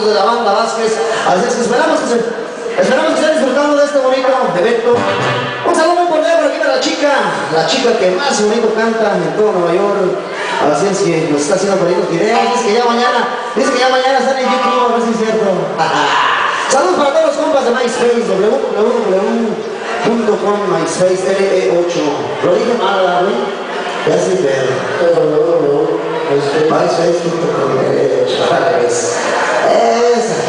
de la banda Vázquez. Así es que esperamos que esperamos que estén disfrutando de este bonito evento. Un saludo muy cordial por aquí de la chica, la chica que más bonito canta en todo Nueva York. Así es que nos está haciendo bonitos videos. Dice que ya mañana, dice que ya mañana están en YouTube, a ver si es cierto. Saludos para todos los compas de MySpace, www.com MySpace LE8. Lo dije mal, ¿verdad, güey? Ya sí, pero. mais vezes do que eu poderia falar. É essa